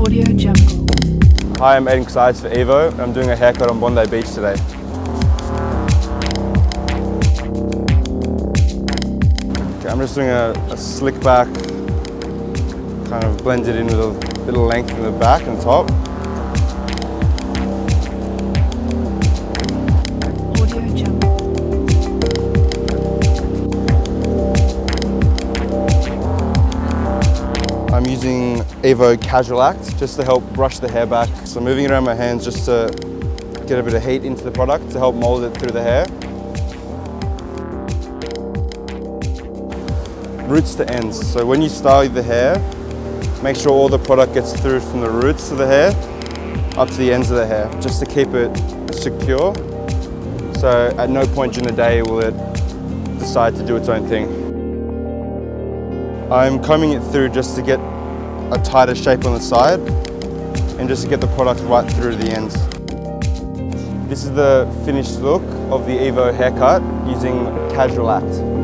Audio Jungle. Hi, I'm Aiden Xydis for Evo, I'm doing a haircut on Bondi Beach today. Okay, I'm just doing a, a slick back, kind of blend it in with a little length in the back and top. I'm using Evo Casual Act just to help brush the hair back. So moving it around my hands just to get a bit of heat into the product to help mold it through the hair. Roots to ends. So when you style the hair, make sure all the product gets through from the roots of the hair up to the ends of the hair, just to keep it secure. So at no point during the day will it decide to do its own thing. I'm combing it through just to get a tighter shape on the side and just to get the product right through to the ends. This is the finished look of the Evo haircut using Casual Act.